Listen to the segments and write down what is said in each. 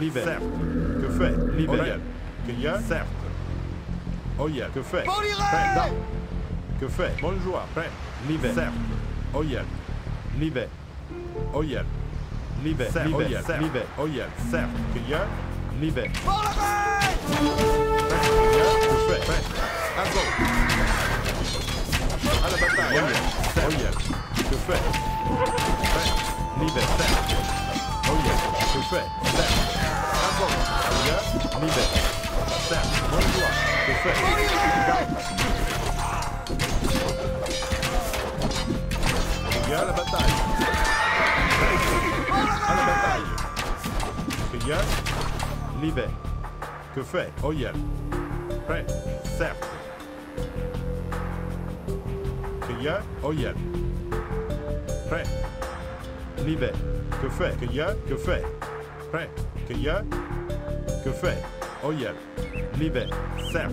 L'hiver. Que fait L'hiver. Cueilleur. Certes. Oyel. Que fait Prêt. Que fait Bonjour. Prêt. L'hiver. Certes. Oyel. L'hiver. Oyel. L'hiver. L'hiver. L'hiver. Oyel. Certes. Cueilleur. L'hiver. Prêt. Cueilleur. Que fait. À la bataille. Oyel. Oyel. Que fait fait. Azot. Cueilleur. L'hiver. Certes. Bonjour. Que fait Cueilleur à la bataille. À la bataille. Cueilleur. L'hiver. Que fait Oyel. Prêt. Certes. Cueilleur. Oyel. Prêt. L'hiver. Que fait Cueilleur. Que fait Prêt. Cueilleur. Que fait Oyel. L'hiver. Certes.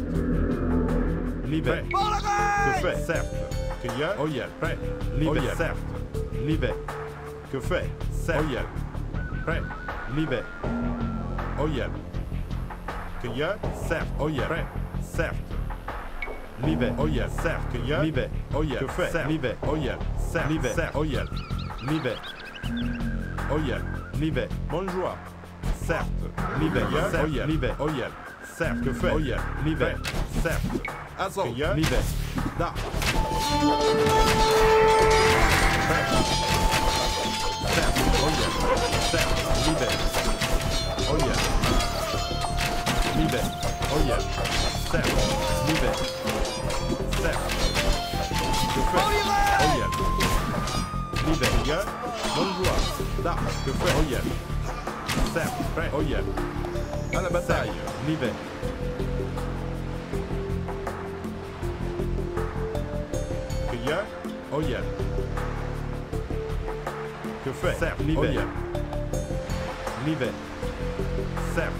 L'hiver. Que fait Certes. Cueilleur. Oyel. Prêt. L'hiver. Certes. L'hiver. Que fait Certes. Oyel. Prêt. L'hiver. Oyel. Cueilleur. Certes. Oyel. Prêt. Certes. L'hiver. Oyel. Certes. Cueilleur. L'hiver. Oyel. Que fait L'hiver. Oyel. Certes. L'hiver. Certes. Oyel. L'hiver. Oyel. L'hiver. Bonjour. Certes. L'hiver. Oyel. L'hiver. Oyel. Certes. Que fait Oyel. L'hiver. Certes. Cueilleur. L'hiver. Da. Certes. Oyel. Certes. L'hiver. Oyel. L'hiver. Oyel. Certes. L'hiver. Certes. Que fait Oyel. L'hiver. Cueilleur. Bonjour. Da. Que fait Oyel. Certes. Oh Prêt. Oyel. À la bataille. L'hiver. Cueilleur. Oyel. Que fait Certes. L'hiver. Oyel. L'hiver. Certes.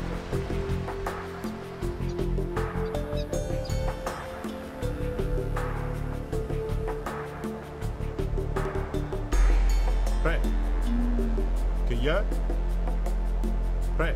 Prêt. Cueilleur. Prêt.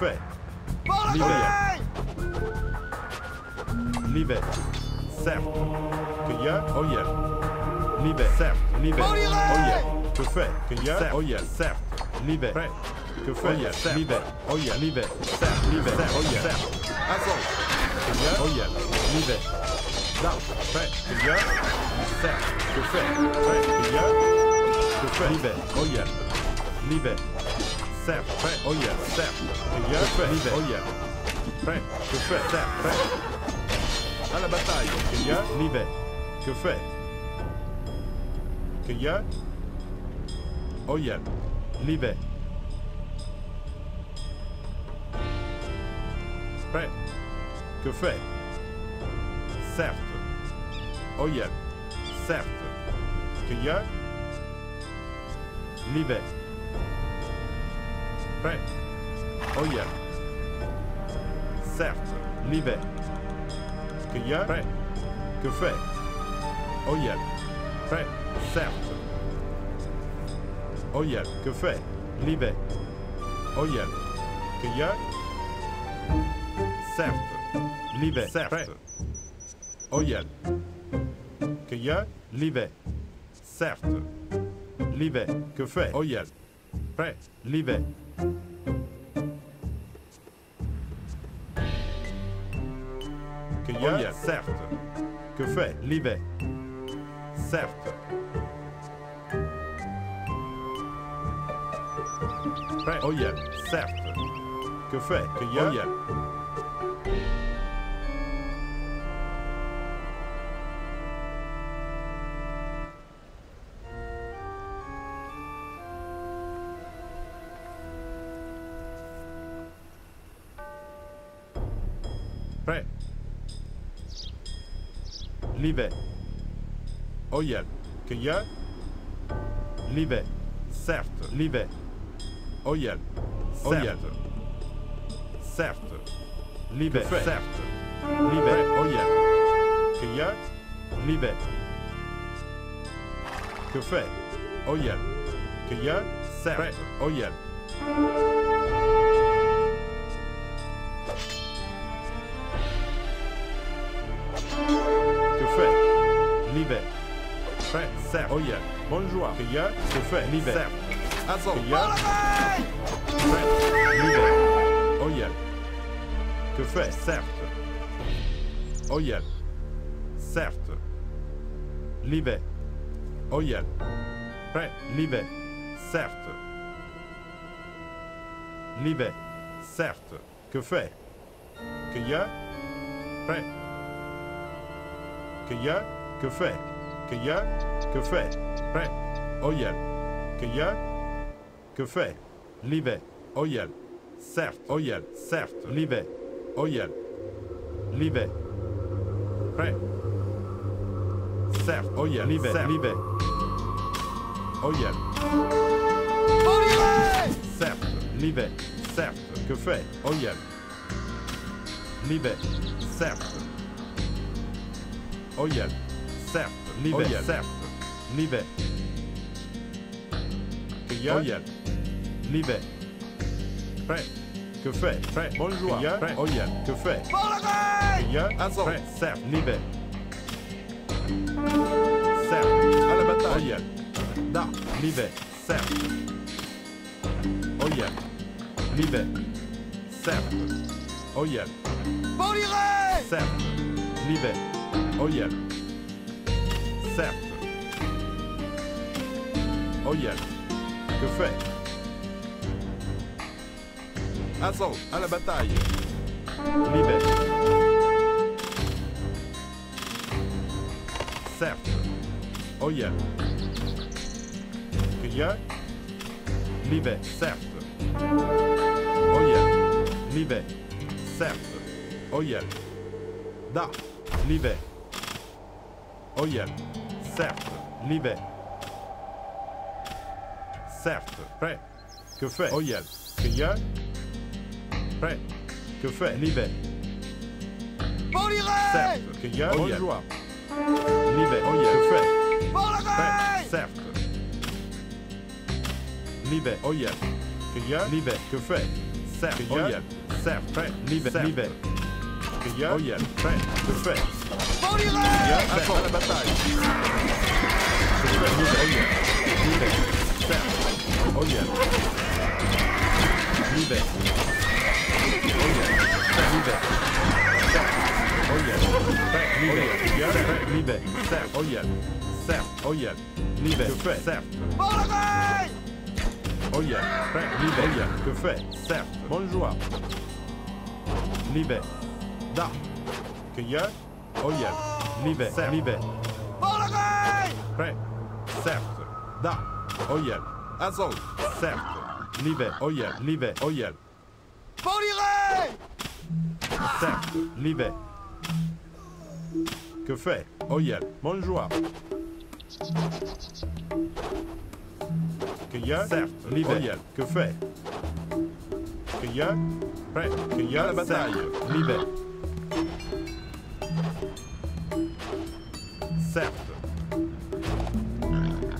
Fait L'hiver. L'hiver. Certes. Cueilleur. Oyel. L'hiver. Certes. L'hiver. Oyel. Que fait? Cueilleur. Oyel. Certes. L'hiver. Prêt. Que fait? Oyel. L'hiver. Oyel. L'hiver. Certes. L'hiver. Oyel. Certes. Azot. Cueilleur. Oyel. L'hiver. Là. Prêt. Cueilleur. Certes. Que fait? Prêt. Cueilleur. Que fait? L'hiver. Oyel. L'hiver. Certes. Prêt. Oyel. Certes. Cueilleur. Que fait L'hiver. Oyel. Prêt. Que fait Certes. Prêt. À la bataille. Cueilleur. L'hiver. Que fait Cueilleur. Oyel. L'hiver. Prêt. Que fait Certes. Oyel. Certes. Cueilleur. L'hiver. Prêt. Oyel. Certes. L'hiver. Cueilleur. Prêt. Que fait? Oyel. Prêt. Certes. Oyel. Que fait? L'hiver. Oyel. Cueilleur. Certes. L'hiver. Certes. Oyel. Cueilleur. L'hiver. Certes. L'hiver. Que fait? Oyel. Prêt? L'hiver. Cueilleur. Oyel. Certes. Que fait? L'hiver. Certes. Prêt? Oyel. Certes. Que fait? Cueilleur. Oyel. Prêt. Livet. Oyel. Cueilleur. Livet. Certes. Livet. Oyel. Oyel. Certes. Livet. Certes. Livet. Oyel. Cueilleur. Livet. Que fait Oyel. Cueilleur. Certes. Oyel. Bonjour. Cueilleur. Que fait. Azon. Cueilleur. Prêt. Livet. Oyel. Que fait? Certes. Oyel. Certes. Livet. Oyel. Prêt. Livet. Certes. Livet. Certes. Que fait? Cueilleur. Prêt. Cueilleur. Que fait? Cueilleur. Que fait Prêt. Oyel. Cueilleur. Que fait Livet. Oyel. Certes. Oyel. Certes. Livet. Oyel. Livet. Prêt. Certes. Oyel. Livet. Livet. Oyel. Certes. Livet. Certes. Que fait Oyel. Livet. Certes. Oyel. Certes. Livet. Certes. Livet. Cueilleur. Oyel. Livet. Prêt. Que fait? Prêt. Bonjour. Cueilleur. Prêt. Oyel. Que fait? Cueilleur. Azon. Prêt. Certes. Livet. Certes. À la bataille. Oyel. Da. Livet. Certes. Oyel. Livet. Certes. Oyel. Certes. Livet. Oyel. Certes. Oyel. Que fait Azon. À la bataille. Livet. Certes. Oyel. Cueilleur. Livet. Certes. Oyel. Livet. Certes. Oyel. Da. Livet. Oyel. Certes. Livet. Certes. Prêt. Que fait Oyel. Cueilleur. Prêt. Que fait Livet. Certes. Cueilleur. Oyel. Bonjour. Livet. Oyel. Que fait Prêt. Certes. Livet. Oyel. Cueilleur. Livet. Que fait Certes. Oyel. Certes. Prêt. Livet. Livet. Cueilleur. Oyel. Prêt. Que fait La bataille. Prêt. Livet. Certes. Oyel. Certes. Oyel. Livet. Que fait. Prêt. Livet. Oyel. Que fait Certes. Da. Cueilleur. Oyel. Livet. Certes. Livet. Prêt. Certes. Da. Oyel. Azon. Certes. Livet. Oyel. Livet. Oyel. Certes. Livet. Que fait? Oyel. Bonjour. Cueilleur. Certes. Livet. Oyel. Que fait? Cueilleur. Prêt. Cueilleur. À la bataille. Livet. Certes.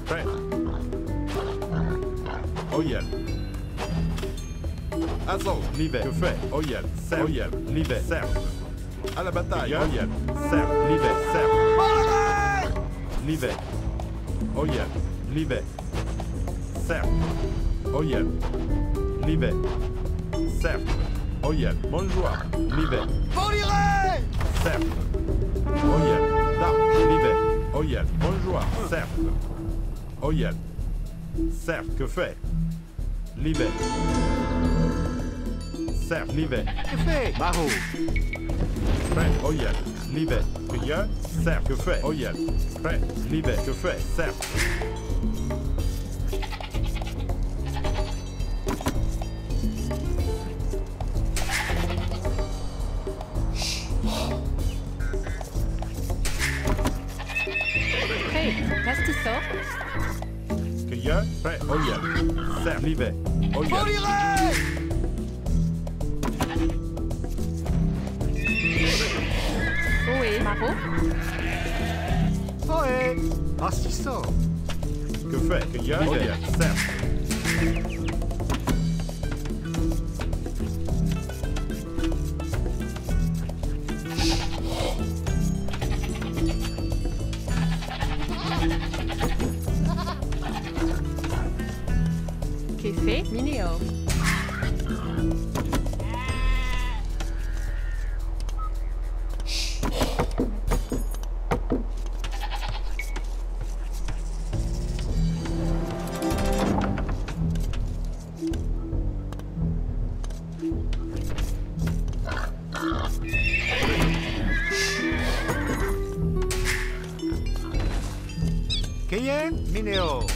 Prêt. Oyel. Azon. Livet. Que fait? Oyel. Certes. Oyel. Livet. Certes. À la bataille. Oyel. Certes. Livet. Certes. Livet. Oyel. Livet. Certes. Oyel. Livet. Certes. Oyel. Bonjour. Livet. Certes. Oyel. Oyel. Bonjour. Certes. Oyel. Certes. Que fait? Livet. Certes. Livet. Maro. Prêt, Oyel, Cueilleur, Certes, que fait? Oyel, Prêt, Livet, que fait? Certes. Keyen Mineo.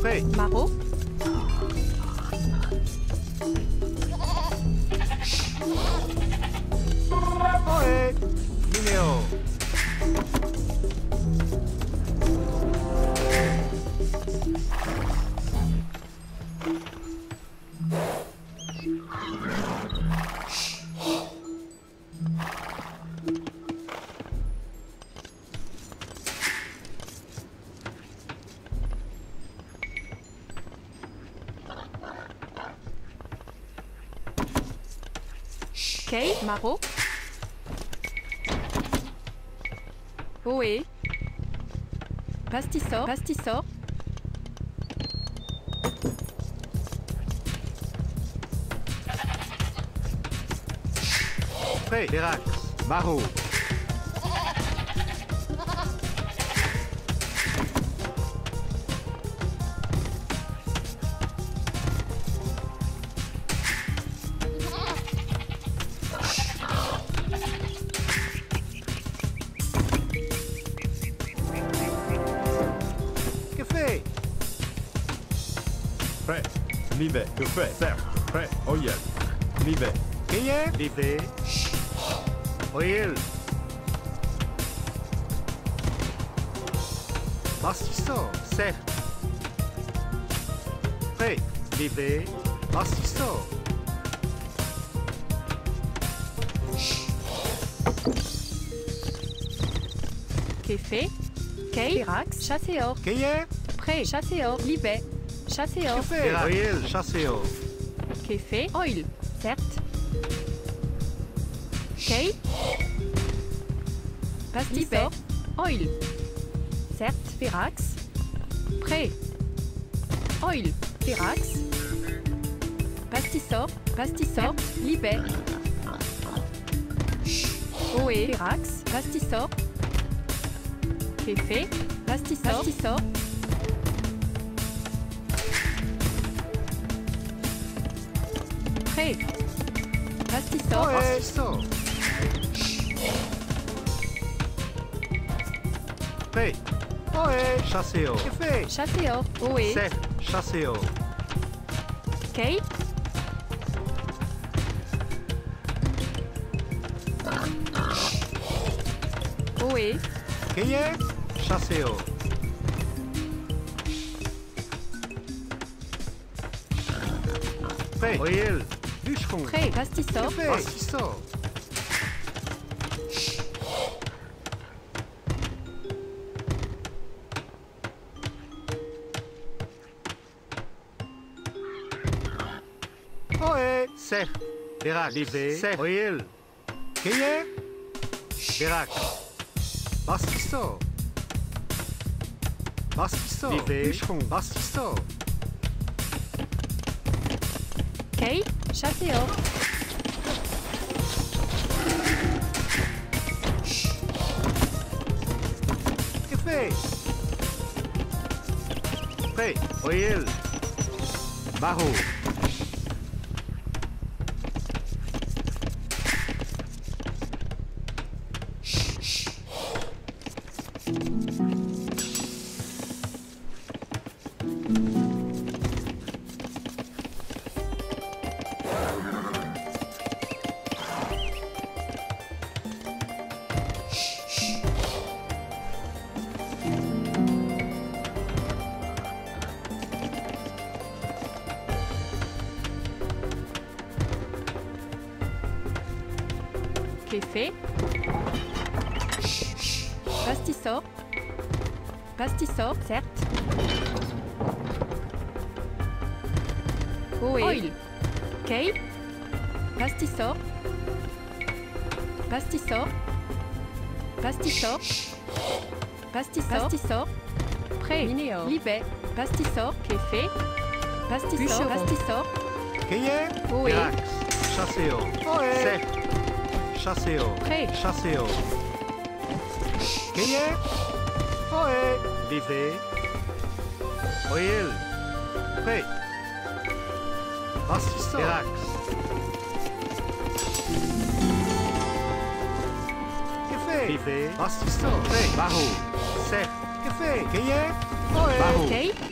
Prêt. Maro. Ohé Ohé. Pastisseur. Pastisseur. Prêt. Derax. Maro. Prêt, Livet. Que fait, Serre. Prêt, Oyel. Livet. Keyen Livé. Oyel. Pastisseur. Serre. Prêt. Livé. Pastisseur. Que fait Kay. Pirax. Chasseur. Keyen Prêt. Chasseur. Libet. Oyel. Chasseur. Que fait Oil. Certes. Kay. Pastisseur. Oil. Certes. Pirax. Prêt. Oil. Pirax. Pastisseur. Pastisseur. Libet. Ohé. Pirax. Pastisseur. Que fait Pastisseur. Pastisseur. Prêt. Pastisseur. Pastisseur. Prêt. Ohé. Chasseur. Que fait Chasseur. Ohé. Serre. Chasseur. Kay. Ohé. Keyen Chasseur. Prêt. Oyel. Bûcheron. Prêt. Fait Pastisseur. Ohé. Serre. Derac. Livé. Serre. Oyel. Keyen Derac. Pastisseur. Pastisseur. Livé. Bûcheron. Pastisseur. Kay. Chasseur. Que fait Prêt. Oyel. Barreau. Café. Pastisso, certes. Oil. Oil. Kay. Pastisso. Pastisso. Pastisso. Pastisso. Pastisso. Pré. Mineo. Libé. Pastisso. Kefé. Pastisso. Pastisso. Keye. Oe. Chasseo. Oe. Chasseo. Pré. Chasseo. Keye. Ahoy! Livre. Oil. Hey. Massissant. Relax. Café. Livre. Massissant. Hey. Barro. Certo. Café. Quem é? Oi. Barro. Okay.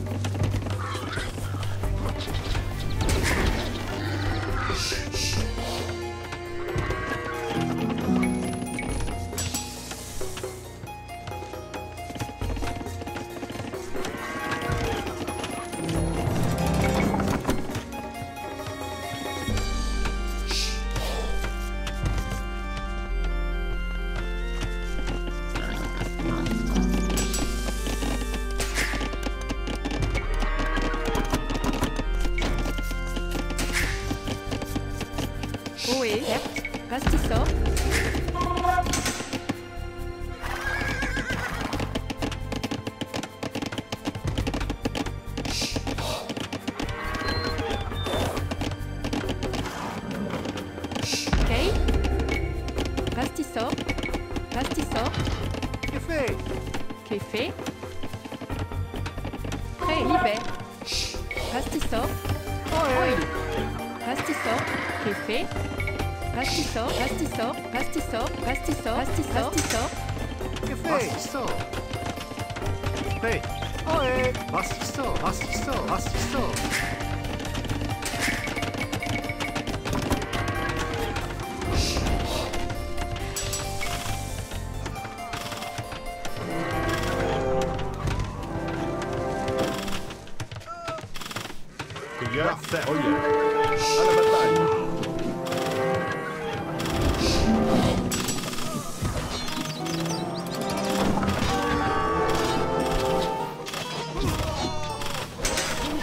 Certo, olha. Olha a batalha.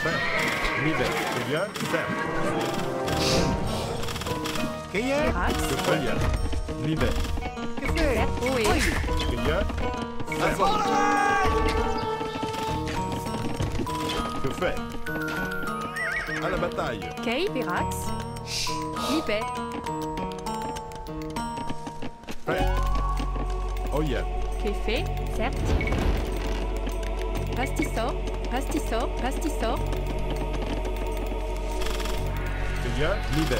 Certo. Nível. Olhar. Certo. Quem é? Ah, Olhar. Nível. Que fez? Oi. Olhar. É? Certo. Que fez? À la bataille. Kay, Pirax. Lipet. Prêt. Oh yeah. Café, certes. Pastisso, pastisso, pastisso. Cria, libère.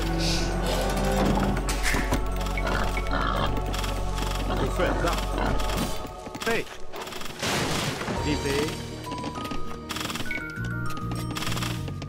Fait, là. Fait. Libère.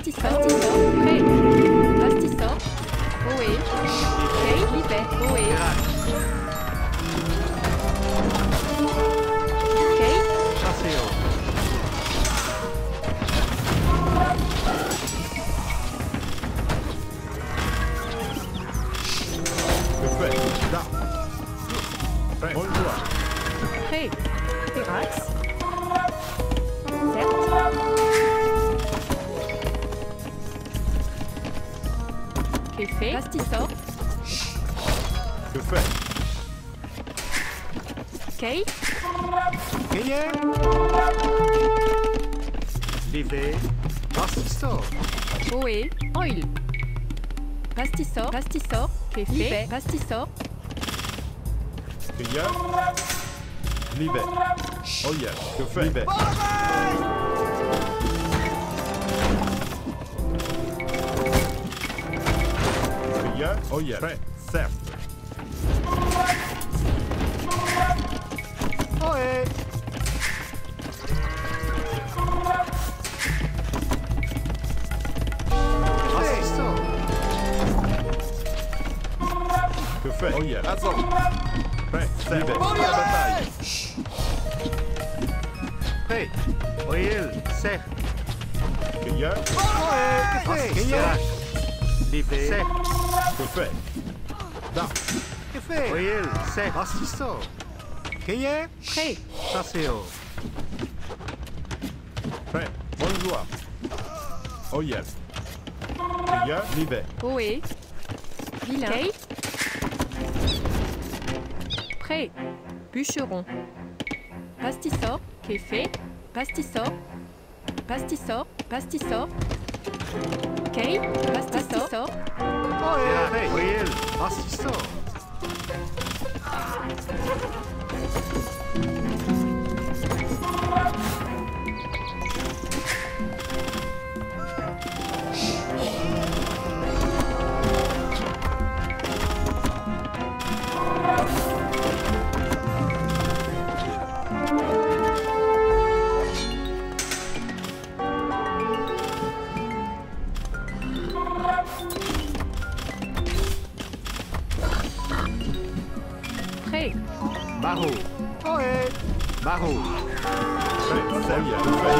Pastisor, Pastisor, Café, Libet, Pastisor, Que y a Libet. Oh yeah. Que fait a Oh yeah. Prêt. Certes. Bastisso. Fait Oh yeah. Azon. Prêt. À la bataille. Oil. Sef. Que y a Oe. Que fait fait Oil. Bastisso. Gaye. Pré, Chasseo. Prêt. Voit. Oh yeah. Que y a Libet. Boé, Vilain, Bûcheron, Pastisor, Café, Pastisor, Pastisor, Pastisor, Kei, Pastisor, Oe. Oil. Bastisso. Barreau. Prêt. Certes. Oh yeah. Que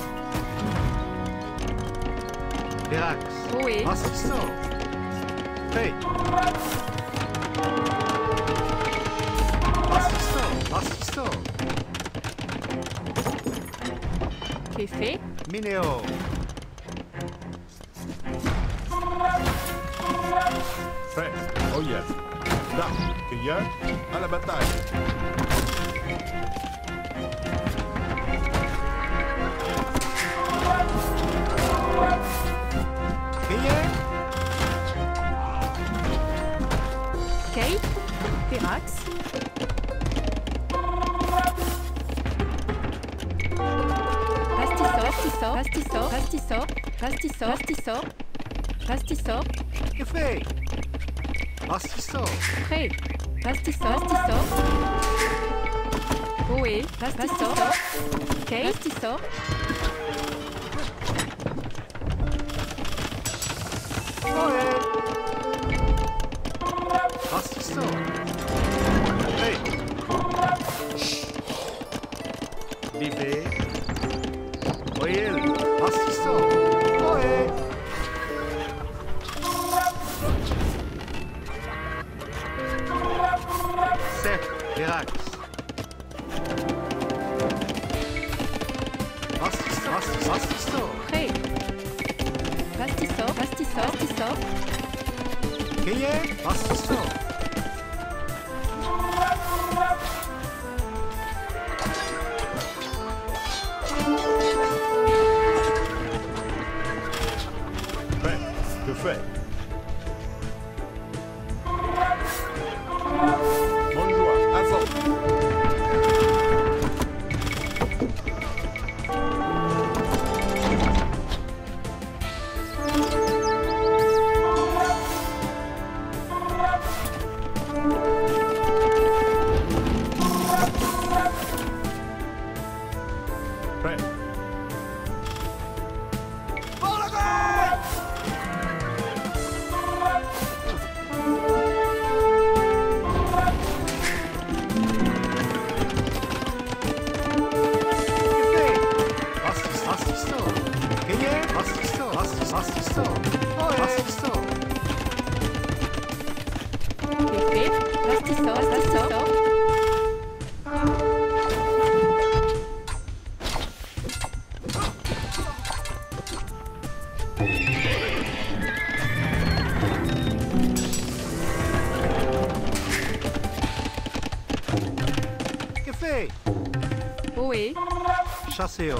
Verax. Ohé. Assistant. Prêt. Assistant. Assistant. Café. Minéo. Prêt. Oh yeah. Là. Cueilleur. À la bataille. die Axt. Hast die so, hast die so, hast die so, hast die so, hast die so, hast die so. Gefehl. Hast die so. Hey, hast die so, hast die so. Oui, hast die so. Okay, hast die so. Fait Ohé. Chassez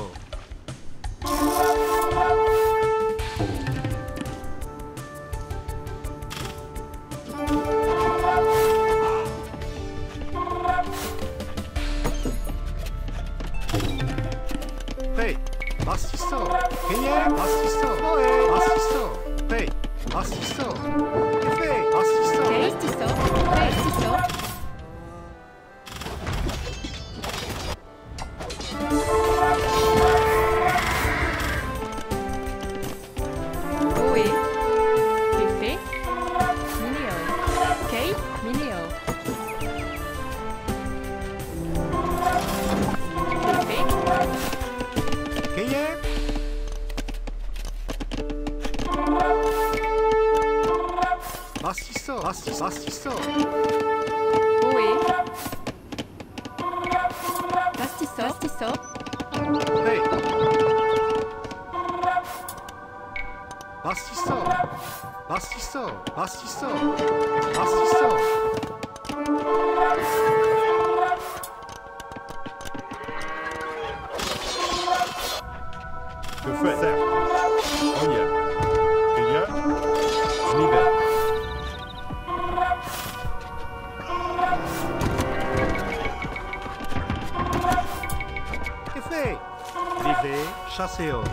Chasseo.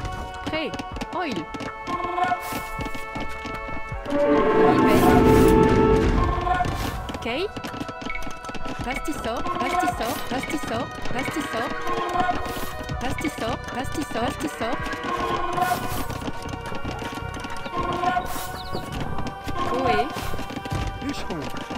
Hey, oil. Kei. Vastisso, vastisso, vastisso, vastisso. Vastisso, vastisso, vastisso. Oe. Ushkon.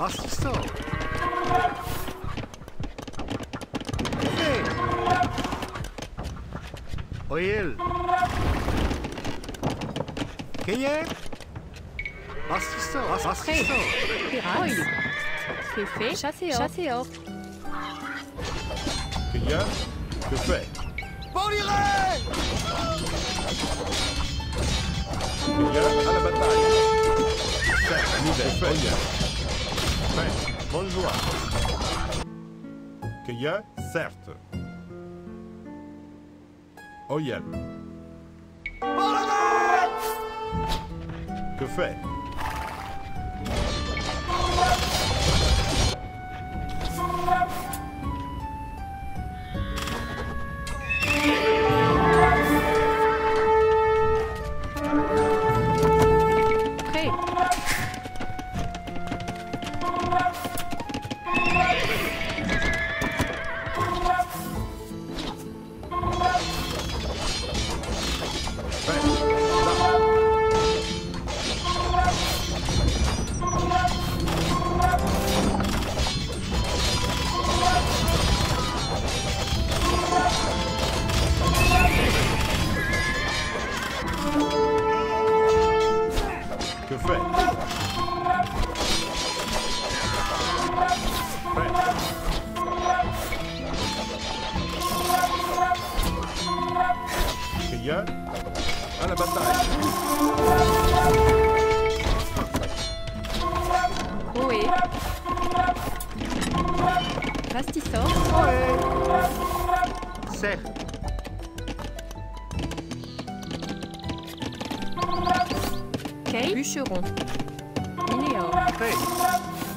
Derax. Bastisso. Fait. Oyel. Cueilleur. Bastisso. Bastisso. Oil. Que fait Chasséor. Chasséor. Cueilleur. Que fait Cueilleur à la bataille. Cerf, Livet. Oyer. Bonne joie. Cueilleur, certes. Oyer. Que fait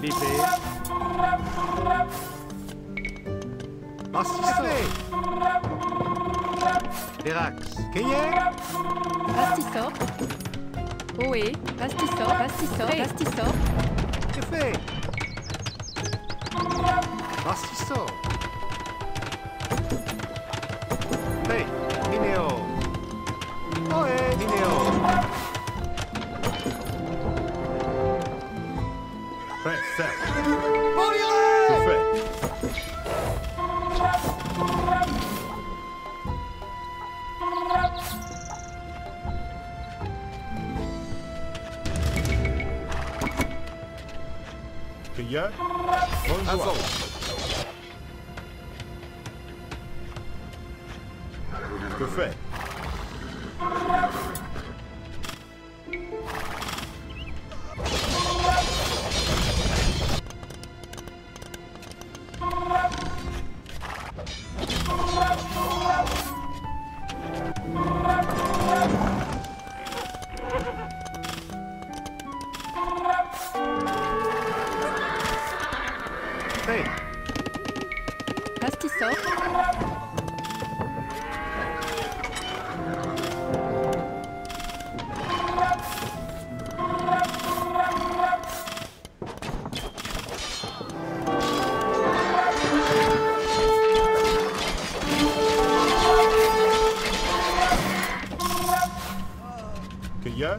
Libé. Bastisso. Derax. Cueilleur. Bastisso. Ohé. Bastisso. Bastisso. Bastisso. Que fait Bastisso. Bonne joie. Que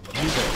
Use it.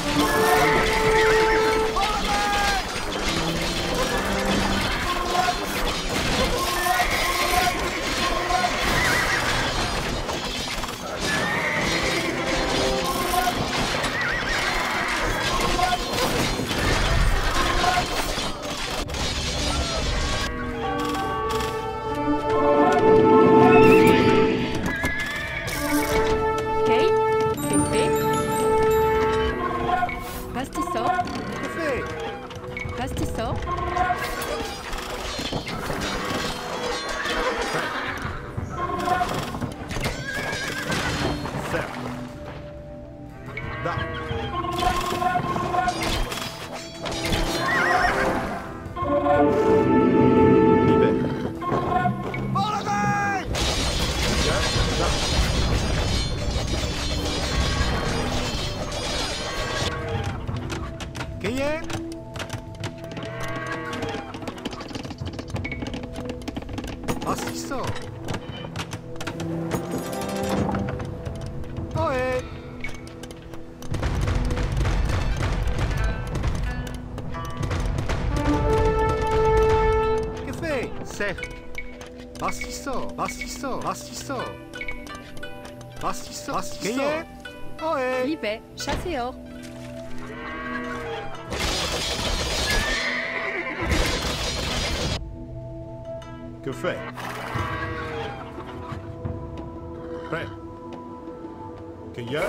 Basse. Bassisso, bassisso, bassisso. Bassisso, bassisso. Ohé. Lipe, chasseur. Que fait Prêt Cueilleur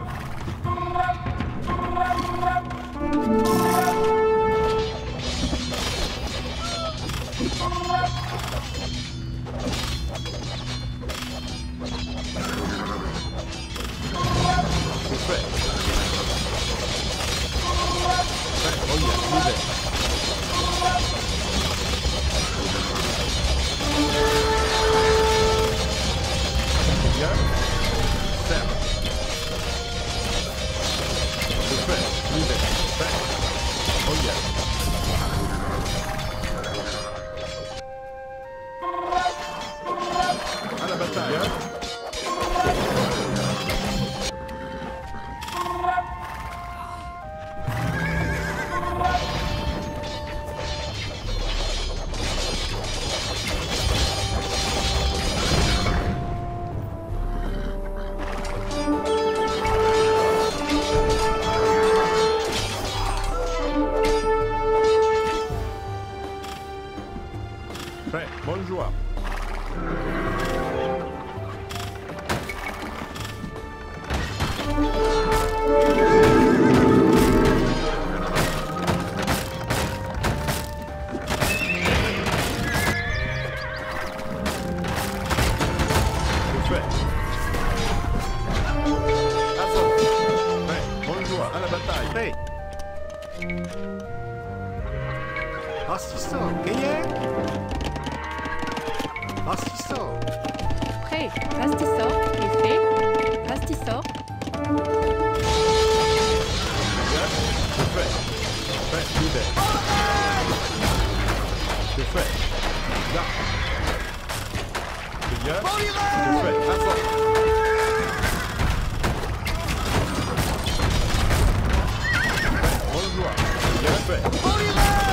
friend.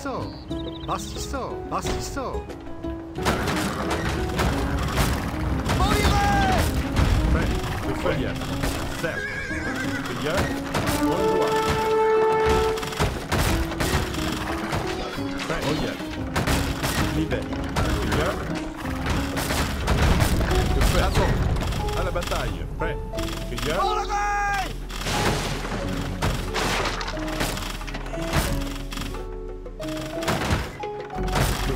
Bastisso Bastisso Bastisso Prêt. Je fais bien. Certes. Bien. Bonne joie. Prêt. Oh yeah. Libé. Bien. Je fais assaut. À la bataille. Prêt. Bien.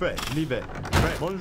Prêt. Bonne.